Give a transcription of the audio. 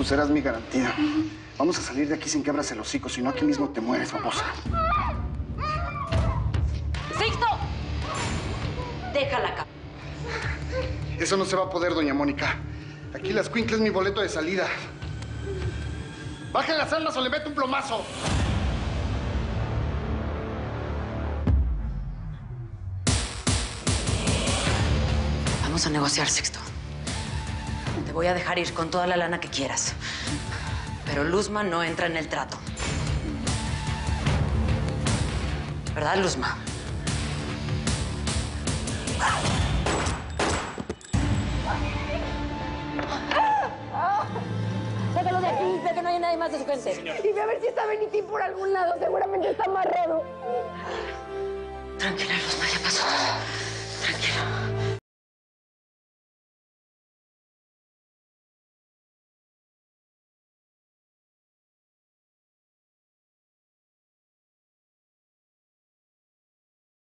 Tú serás mi garantía. Vamos a salir de aquí sin que abras el hocico, si no aquí mismo te mueres, babosa. ¡Sixto! Déjala acá. Eso no se va a poder, doña Mónica. Aquí las cuincles es mi boleto de salida. Bajen las armas o le meto un plomazo. Vamos a negociar, Sixto. Te voy a dejar ir con toda la lana que quieras. Pero Luzma no entra en el trato. ¿Verdad, Luzma? Sácalo de aquí, ve que no hay nadie más de su gente. Y ve a ver si está Benitín por algún lado. Seguramente está amarrado. Tranquila, Luzma, ya pasó. Tranquila.